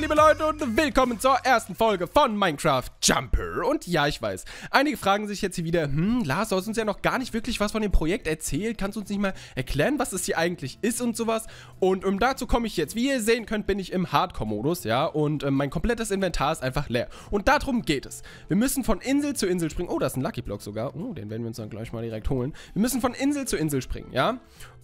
liebe Leute, und willkommen zur ersten Folge von Minecraft Jumper. Und ja, ich weiß, einige fragen sich jetzt hier wieder, hm, Lars, du hast uns ja noch gar nicht wirklich was von dem Projekt erzählt. Kannst du uns nicht mal erklären, was es hier eigentlich ist und sowas? Und um, dazu komme ich jetzt. Wie ihr sehen könnt, bin ich im Hardcore-Modus, ja, und äh, mein komplettes Inventar ist einfach leer. Und darum geht es. Wir müssen von Insel zu Insel springen. Oh, da ist ein Lucky Block sogar. Oh, den werden wir uns dann gleich mal direkt holen. Wir müssen von Insel zu Insel springen, ja?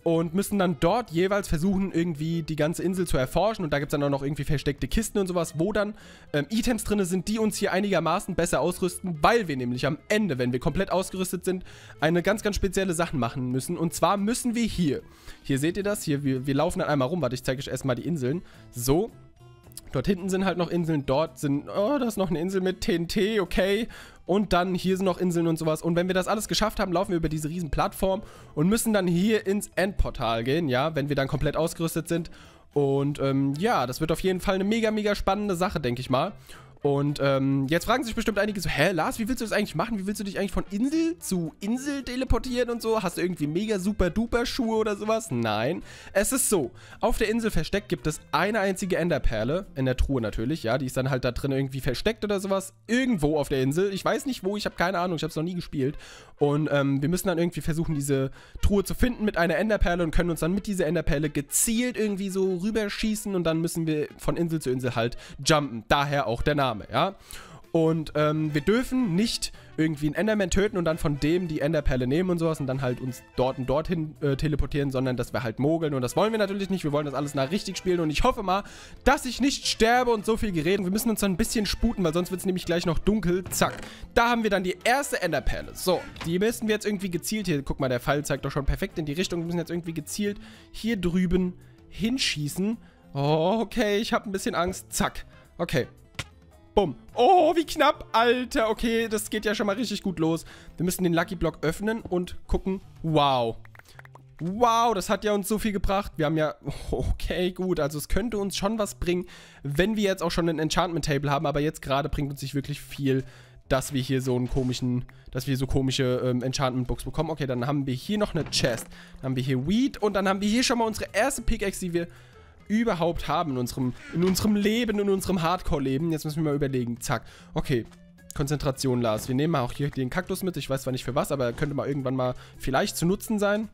und müssen dann dort jeweils versuchen, irgendwie die ganze Insel zu erforschen. Und da gibt es dann auch noch irgendwie versteckte Kisten und sowas, wo dann ähm, Items drin sind, die uns hier einigermaßen besser ausrüsten, weil wir nämlich am Ende, wenn wir komplett ausgerüstet sind, eine ganz, ganz spezielle Sache machen müssen. Und zwar müssen wir hier, hier seht ihr das, hier, wir, wir laufen dann einmal rum, warte, ich zeige euch erstmal die Inseln. So, Dort hinten sind halt noch Inseln, dort sind, oh, da ist noch eine Insel mit TNT, okay. Und dann hier sind noch Inseln und sowas. Und wenn wir das alles geschafft haben, laufen wir über diese riesen Plattform und müssen dann hier ins Endportal gehen, ja, wenn wir dann komplett ausgerüstet sind. Und ähm, ja, das wird auf jeden Fall eine mega, mega spannende Sache, denke ich mal. Und ähm, jetzt fragen sich bestimmt einige so, hä, Lars, wie willst du das eigentlich machen? Wie willst du dich eigentlich von Insel zu Insel teleportieren und so? Hast du irgendwie mega super duper Schuhe oder sowas? Nein. Es ist so, auf der Insel versteckt gibt es eine einzige Enderperle, in der Truhe natürlich, ja, die ist dann halt da drin irgendwie versteckt oder sowas, irgendwo auf der Insel. Ich weiß nicht wo, ich habe keine Ahnung, ich habe es noch nie gespielt. Und ähm, wir müssen dann irgendwie versuchen, diese Truhe zu finden mit einer Enderperle und können uns dann mit dieser Enderperle gezielt irgendwie so rüberschießen und dann müssen wir von Insel zu Insel halt jumpen. Daher auch der Name. Name, ja. Und ähm, wir dürfen nicht irgendwie einen Enderman töten und dann von dem die Enderperle nehmen und sowas und dann halt uns dort und dorthin äh, teleportieren, sondern dass wir halt mogeln. Und das wollen wir natürlich nicht. Wir wollen das alles nach richtig spielen. Und ich hoffe mal, dass ich nicht sterbe und so viel geredet. Wir müssen uns dann ein bisschen sputen, weil sonst wird es nämlich gleich noch dunkel. Zack. Da haben wir dann die erste Enderperle. So, die müssen wir jetzt irgendwie gezielt hier. Guck mal, der Pfeil zeigt doch schon perfekt in die Richtung. Wir müssen jetzt irgendwie gezielt hier drüben hinschießen. Oh, okay, ich habe ein bisschen Angst. Zack. Okay, Bumm. Oh, wie knapp. Alter, okay, das geht ja schon mal richtig gut los. Wir müssen den Lucky Block öffnen und gucken. Wow. Wow, das hat ja uns so viel gebracht. Wir haben ja... Okay, gut. Also es könnte uns schon was bringen, wenn wir jetzt auch schon ein Enchantment Table haben. Aber jetzt gerade bringt uns nicht wirklich viel, dass wir hier so einen komischen... Dass wir so komische ähm, Enchantment Books bekommen. Okay, dann haben wir hier noch eine Chest. Dann haben wir hier Weed. Und dann haben wir hier schon mal unsere erste Pickaxe, die wir überhaupt haben in unserem, in unserem Leben, in unserem Hardcore-Leben. Jetzt müssen wir mal überlegen. Zack. Okay. Konzentration, Lars. Wir nehmen mal auch hier den Kaktus mit. Ich weiß zwar nicht für was, aber er könnte mal irgendwann mal vielleicht zu nutzen sein.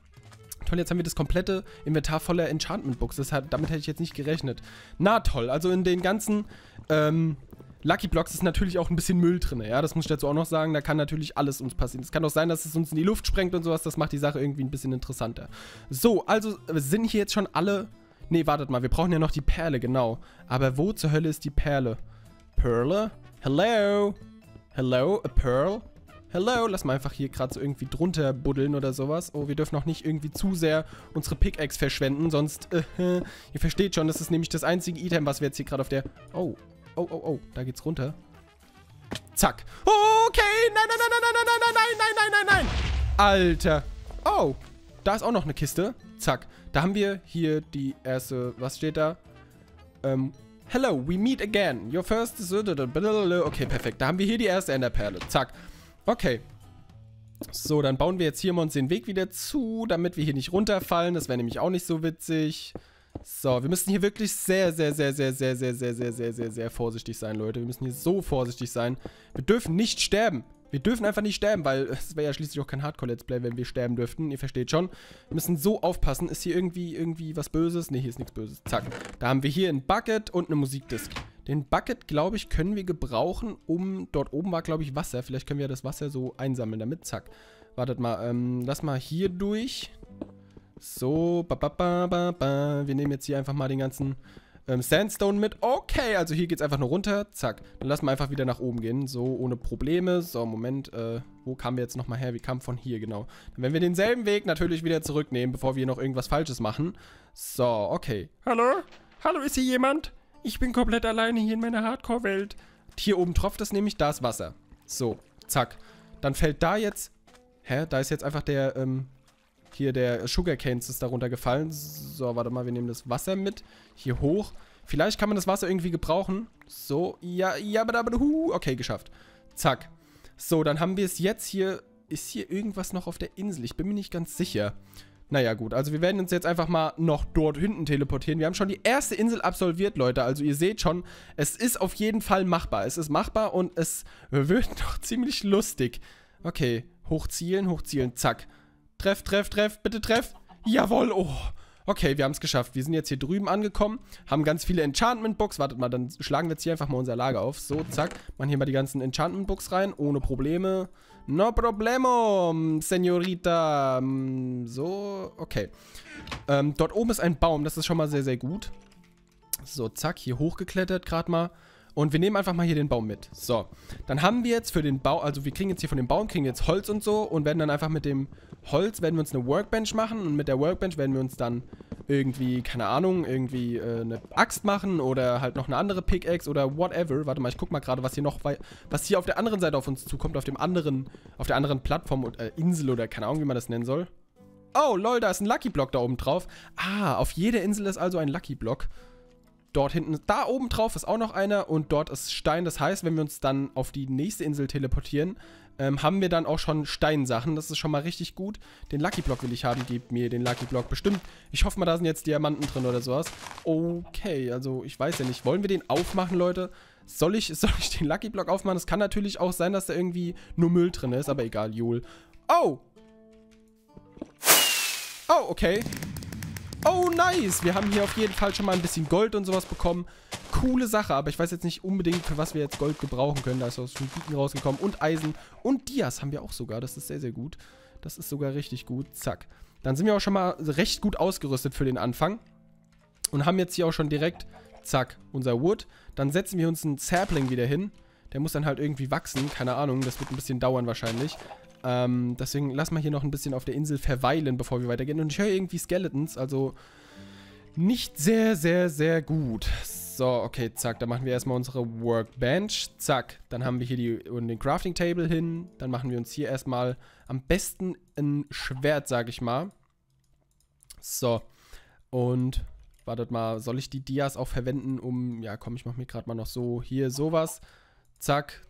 Toll, jetzt haben wir das komplette Inventar voller Enchantment-Books. Damit hätte ich jetzt nicht gerechnet. Na toll, also in den ganzen ähm, Lucky Blocks ist natürlich auch ein bisschen Müll drin. Ja, das muss ich dazu auch noch sagen. Da kann natürlich alles uns passieren. Es kann auch sein, dass es uns in die Luft sprengt und sowas. Das macht die Sache irgendwie ein bisschen interessanter. So, also sind hier jetzt schon alle Nee, wartet mal, wir brauchen ja noch die Perle, genau. Aber wo zur Hölle ist die Perle? Perle? Hello? Hello? A Pearl? Hello? Lass mal einfach hier gerade so irgendwie drunter buddeln oder sowas. Oh, wir dürfen auch nicht irgendwie zu sehr unsere Pickaxe verschwenden, sonst, äh, ihr versteht schon, das ist nämlich das einzige Item, was wir jetzt hier gerade auf der... Oh, oh, oh, oh, da geht's runter. Zack. Okay, nein, nein, nein, nein, nein, nein, nein, nein, nein, nein, nein, nein. Alter. Oh, da ist auch noch eine Kiste. Zack. Da haben wir hier die erste, was steht da? Ähm, hello, we meet again. Your first. Okay, perfekt. Da haben wir hier die erste Enderperle. Zack. Okay. So, dann bauen wir jetzt hier mal uns den Weg wieder zu, damit wir hier nicht runterfallen. Das wäre nämlich auch nicht so witzig. So, wir müssen hier wirklich sehr, sehr, sehr, sehr, sehr, sehr, sehr, sehr, sehr, sehr, sehr vorsichtig sein, Leute. Wir müssen hier so vorsichtig sein. Wir dürfen nicht sterben. Wir dürfen einfach nicht sterben, weil es wäre ja schließlich auch kein Hardcore-Let's Play, wenn wir sterben dürften. Ihr versteht schon. Wir müssen so aufpassen. Ist hier irgendwie, irgendwie was Böses? Ne, hier ist nichts Böses. Zack. Da haben wir hier ein Bucket und eine Musikdisk. Den Bucket, glaube ich, können wir gebrauchen, um... Dort oben war, glaube ich, Wasser. Vielleicht können wir das Wasser so einsammeln damit. Zack. Wartet mal. Ähm, lass mal hier durch. So. Ba, ba, ba, ba, ba. Wir nehmen jetzt hier einfach mal den ganzen ähm, Sandstone mit. Okay, also hier geht es einfach nur runter. Zack. Dann lassen wir einfach wieder nach oben gehen. So, ohne Probleme. So, Moment. Äh, wo kamen wir jetzt nochmal her? Wir kamen von hier, genau. Dann werden wir denselben Weg natürlich wieder zurücknehmen, bevor wir noch irgendwas Falsches machen. So, okay. Hallo? Hallo, ist hier jemand? Ich bin komplett alleine hier in meiner Hardcore-Welt. Hier oben tropft es nämlich, da ist Wasser. So, zack. Dann fällt da jetzt... Hä? Da ist jetzt einfach der, ähm, hier der Sugarcane ist darunter gefallen. So, warte mal, wir nehmen das Wasser mit. Hier hoch. Vielleicht kann man das Wasser irgendwie gebrauchen. So, ja, ja, aber, hu. Okay, geschafft. Zack. So, dann haben wir es jetzt hier. Ist hier irgendwas noch auf der Insel? Ich bin mir nicht ganz sicher. Naja, gut. Also wir werden uns jetzt einfach mal noch dort hinten teleportieren. Wir haben schon die erste Insel absolviert, Leute. Also ihr seht schon, es ist auf jeden Fall machbar. Es ist machbar und es wird noch ziemlich lustig. Okay, hochzielen, hochzielen, zack. Treff, treff, treff, bitte treff. Jawohl, oh. Okay, wir haben es geschafft. Wir sind jetzt hier drüben angekommen, haben ganz viele Enchantment-Books. Wartet mal, dann schlagen wir jetzt hier einfach mal unser Lager auf. So, zack. Machen hier mal die ganzen Enchantment-Books rein, ohne Probleme. No problemo, Senorita. So, okay. Ähm, dort oben ist ein Baum, das ist schon mal sehr, sehr gut. So, zack, hier hochgeklettert gerade mal. Und wir nehmen einfach mal hier den Baum mit. So, dann haben wir jetzt für den Baum, also wir kriegen jetzt hier von dem Baum, kriegen jetzt Holz und so und werden dann einfach mit dem Holz, werden wir uns eine Workbench machen und mit der Workbench werden wir uns dann irgendwie, keine Ahnung, irgendwie äh, eine Axt machen oder halt noch eine andere Pickaxe oder whatever. Warte mal, ich guck mal gerade, was hier noch, was hier auf der anderen Seite auf uns zukommt, auf dem anderen, auf der anderen Plattform, oder äh, Insel oder keine Ahnung, wie man das nennen soll. Oh, lol, da ist ein Lucky Block da oben drauf. Ah, auf jeder Insel ist also ein Lucky Block. Dort hinten, da oben drauf ist auch noch einer und dort ist Stein. Das heißt, wenn wir uns dann auf die nächste Insel teleportieren, ähm, haben wir dann auch schon Steinsachen. Das ist schon mal richtig gut. Den Lucky Block will ich haben. Gib mir den Lucky Block. Bestimmt. Ich hoffe mal, da sind jetzt Diamanten drin oder sowas. Okay, also ich weiß ja nicht. Wollen wir den aufmachen, Leute? Soll ich, soll ich den Lucky Block aufmachen? Es kann natürlich auch sein, dass da irgendwie nur Müll drin ist, aber egal, Jul. Oh! Oh, okay. Oh, nice. Wir haben hier auf jeden Fall schon mal ein bisschen Gold und sowas bekommen. Coole Sache, aber ich weiß jetzt nicht unbedingt, für was wir jetzt Gold gebrauchen können. Da ist aus Beacon rausgekommen. Und Eisen. Und Dias haben wir auch sogar. Das ist sehr, sehr gut. Das ist sogar richtig gut. Zack. Dann sind wir auch schon mal recht gut ausgerüstet für den Anfang. Und haben jetzt hier auch schon direkt, zack, unser Wood. Dann setzen wir uns einen Sapling wieder hin. Der muss dann halt irgendwie wachsen. Keine Ahnung, das wird ein bisschen dauern wahrscheinlich. Ähm, deswegen lass mal hier noch ein bisschen auf der Insel verweilen, bevor wir weitergehen. Und ich höre irgendwie Skeletons, also nicht sehr, sehr, sehr gut. So, okay, zack, dann machen wir erstmal unsere Workbench. Zack, dann haben wir hier die, den Crafting Table hin. Dann machen wir uns hier erstmal am besten ein Schwert, sag ich mal. So, und wartet mal, soll ich die Dias auch verwenden, um, ja komm, ich mach mir gerade mal noch so, hier sowas. Zack,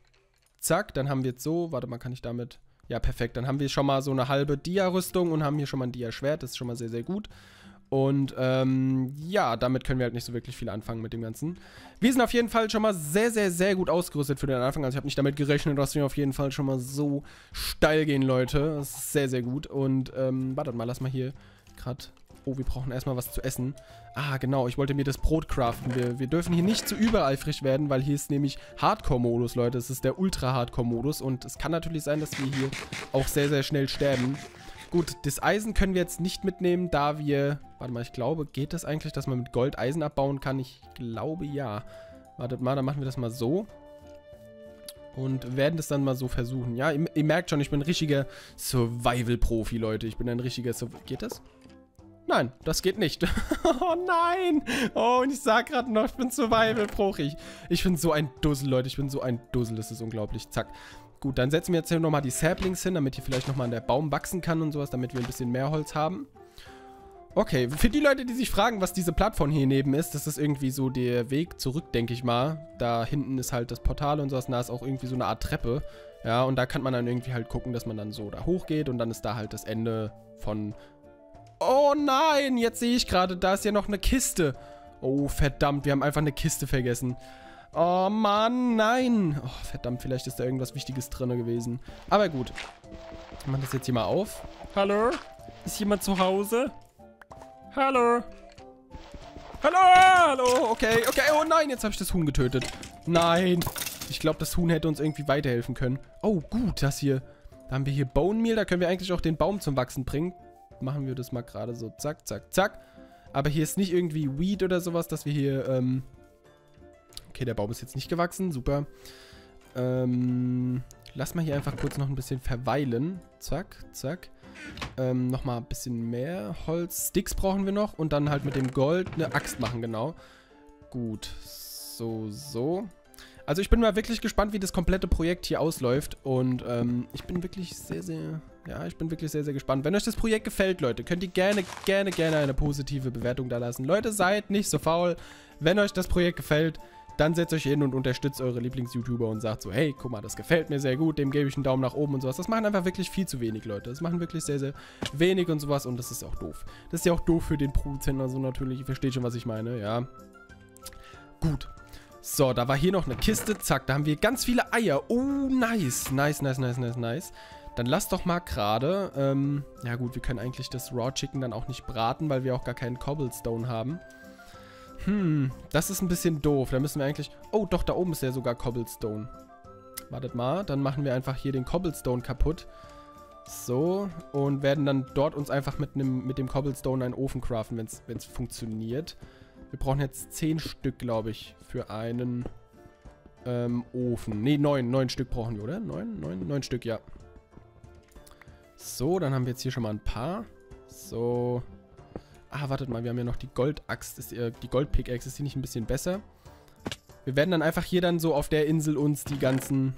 zack, dann haben wir jetzt so, warte mal, kann ich damit ja, perfekt. Dann haben wir schon mal so eine halbe Dia-Rüstung und haben hier schon mal ein Dia-Schwert. Das ist schon mal sehr, sehr gut. Und ähm, ja, damit können wir halt nicht so wirklich viel anfangen mit dem Ganzen. Wir sind auf jeden Fall schon mal sehr, sehr, sehr gut ausgerüstet für den Anfang. Also ich habe nicht damit gerechnet, dass wir auf jeden Fall schon mal so steil gehen, Leute. Das ist sehr, sehr gut. Und ähm, wartet mal, lass mal hier gerade Oh, wir brauchen erstmal was zu essen. Ah, genau, ich wollte mir das Brot craften. Wir, wir dürfen hier nicht zu übereifrig werden, weil hier ist nämlich Hardcore-Modus, Leute. Es ist der Ultra-Hardcore-Modus und es kann natürlich sein, dass wir hier auch sehr, sehr schnell sterben. Gut, das Eisen können wir jetzt nicht mitnehmen, da wir... Warte mal, ich glaube, geht das eigentlich, dass man mit Gold Eisen abbauen kann? Ich glaube, ja. Wartet mal, dann machen wir das mal so. Und werden das dann mal so versuchen. Ja, ihr, ihr merkt schon, ich bin ein richtiger Survival-Profi, Leute. Ich bin ein richtiger... Sur geht das? Nein, das geht nicht. oh nein. Oh, und ich sag gerade noch, ich bin Survival-Profi. Ich bin so ein Dussel, Leute. Ich bin so ein Dussel. Das ist unglaublich. Zack. Gut, dann setzen wir jetzt hier nochmal die Saplings hin, damit hier vielleicht nochmal der Baum wachsen kann und sowas, damit wir ein bisschen mehr Holz haben. Okay, für die Leute, die sich fragen, was diese Plattform hier neben ist, das ist irgendwie so der Weg zurück, denke ich mal. Da hinten ist halt das Portal und sowas, und da ist auch irgendwie so eine Art Treppe. Ja, und da kann man dann irgendwie halt gucken, dass man dann so da hochgeht und dann ist da halt das Ende von Oh nein, jetzt sehe ich gerade, da ist ja noch eine Kiste. Oh, verdammt, wir haben einfach eine Kiste vergessen. Oh Mann, nein. Oh, verdammt, vielleicht ist da irgendwas Wichtiges drin gewesen. Aber gut. Ich mache das jetzt hier mal auf. Hallo? Ist jemand zu Hause? Hallo? Hallo? Hallo? Okay, okay. Oh nein, jetzt habe ich das Huhn getötet. Nein. Ich glaube, das Huhn hätte uns irgendwie weiterhelfen können. Oh, gut, das hier. Da haben wir hier Bone Meal. Da können wir eigentlich auch den Baum zum Wachsen bringen machen wir das mal gerade so zack, zack, zack. Aber hier ist nicht irgendwie Weed oder sowas, dass wir hier, ähm Okay, der Baum ist jetzt nicht gewachsen, super. Ähm, lass mal hier einfach kurz noch ein bisschen verweilen. Zack, zack. Ähm, nochmal ein bisschen mehr Holz. Sticks brauchen wir noch und dann halt mit dem Gold eine Axt machen, genau. Gut, so, so. Also ich bin mal wirklich gespannt, wie das komplette Projekt hier ausläuft und ähm, ich bin wirklich sehr, sehr ja, ich bin wirklich sehr, sehr gespannt. Wenn euch das Projekt gefällt, Leute, könnt ihr gerne, gerne, gerne eine positive Bewertung da lassen. Leute, seid nicht so faul. Wenn euch das Projekt gefällt, dann setzt euch hin und unterstützt eure Lieblings-YouTuber und sagt so, hey, guck mal, das gefällt mir sehr gut, dem gebe ich einen Daumen nach oben und sowas. Das machen einfach wirklich viel zu wenig Leute. Das machen wirklich sehr, sehr wenig und sowas und das ist auch doof. Das ist ja auch doof für den Produzenten, also natürlich, ihr versteht schon, was ich meine, ja. Gut. So, da war hier noch eine Kiste. Zack, da haben wir ganz viele Eier. Oh, nice. Nice, nice, nice, nice, nice. Dann lass doch mal gerade, ähm, ja gut, wir können eigentlich das Raw Chicken dann auch nicht braten, weil wir auch gar keinen Cobblestone haben. Hm, das ist ein bisschen doof. Da müssen wir eigentlich... Oh, doch, da oben ist ja sogar Cobblestone. Wartet mal, dann machen wir einfach hier den Cobblestone kaputt. So, und werden dann dort uns einfach mit, nem, mit dem Cobblestone einen Ofen craften, wenn es funktioniert. Wir brauchen jetzt 10 Stück, glaube ich, für einen ähm, Ofen. Ne, 9, 9 Stück brauchen wir, oder? 9, 9, 9 Stück, ja. So, dann haben wir jetzt hier schon mal ein paar. So. Ah, wartet mal, wir haben ja noch die Goldaxt. Äh, die Goldpickaxe, ist die nicht ein bisschen besser? Wir werden dann einfach hier dann so auf der Insel uns die ganzen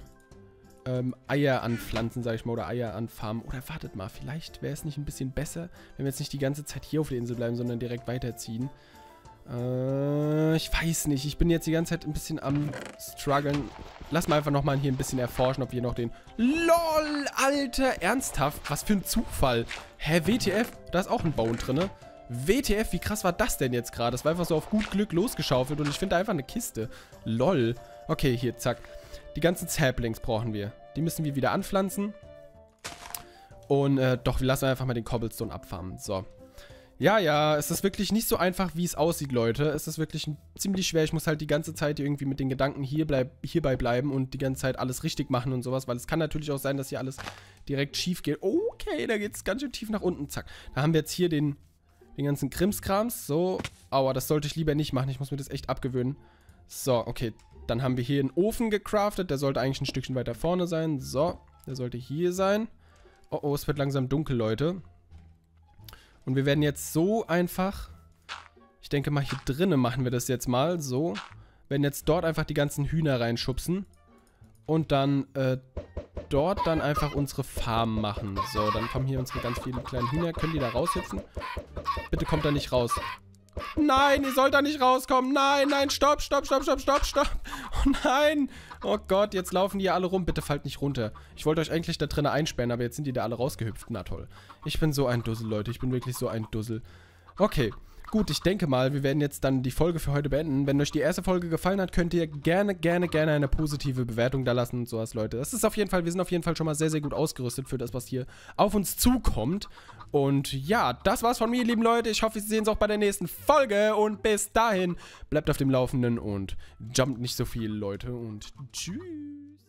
ähm, Eier anpflanzen, sag ich mal, oder Eier anfarmen. Oder wartet mal, vielleicht wäre es nicht ein bisschen besser, wenn wir jetzt nicht die ganze Zeit hier auf der Insel bleiben, sondern direkt weiterziehen. Äh, ich weiß nicht. Ich bin jetzt die ganze Zeit ein bisschen am struggeln. Lass mal einfach nochmal hier ein bisschen erforschen, ob wir noch den... LOL, Alter, ernsthaft? Was für ein Zufall. Hä, WTF? Da ist auch ein Bone drin, ne? WTF, wie krass war das denn jetzt gerade? Das war einfach so auf gut Glück losgeschaufelt und ich finde einfach eine Kiste. LOL. Okay, hier, zack. Die ganzen Saplings brauchen wir. Die müssen wir wieder anpflanzen. Und äh, doch, wir lassen einfach mal den Cobblestone abfarmen. So. Ja, ja, es ist wirklich nicht so einfach, wie es aussieht, Leute. Es ist wirklich ziemlich schwer. Ich muss halt die ganze Zeit irgendwie mit den Gedanken hier bleib, hierbei bleiben und die ganze Zeit alles richtig machen und sowas, weil es kann natürlich auch sein, dass hier alles direkt schief geht. Okay, da geht es ganz schön tief nach unten. Zack. Da haben wir jetzt hier den, den ganzen Krimskrams. So, aua, das sollte ich lieber nicht machen. Ich muss mir das echt abgewöhnen. So, okay. Dann haben wir hier einen Ofen gecraftet. Der sollte eigentlich ein Stückchen weiter vorne sein. So, der sollte hier sein. Oh, oh, es wird langsam dunkel, Leute. Und wir werden jetzt so einfach, ich denke mal hier drinnen machen wir das jetzt mal, so. Werden jetzt dort einfach die ganzen Hühner reinschubsen. Und dann äh, dort dann einfach unsere Farm machen. So, dann kommen hier unsere ganz vielen kleinen Hühner. Können die da raushüpfen? Bitte kommt da nicht raus. Nein, ihr sollt da nicht rauskommen. Nein, nein, stopp, stopp, stopp, stopp, stopp, stopp. Oh nein. Oh Gott, jetzt laufen die alle rum. Bitte fallt nicht runter. Ich wollte euch eigentlich da drinnen einsperren, aber jetzt sind die da alle rausgehüpft. Na toll. Ich bin so ein Dussel, Leute. Ich bin wirklich so ein Dussel. Okay. Gut, ich denke mal, wir werden jetzt dann die Folge für heute beenden. Wenn euch die erste Folge gefallen hat, könnt ihr gerne, gerne, gerne eine positive Bewertung da lassen und sowas, Leute. Das ist auf jeden Fall, wir sind auf jeden Fall schon mal sehr, sehr gut ausgerüstet für das, was hier auf uns zukommt. Und ja, das war's von mir, lieben Leute. Ich hoffe, wir sehen uns auch bei der nächsten Folge. Und bis dahin, bleibt auf dem Laufenden und jumpt nicht so viel, Leute. Und tschüss.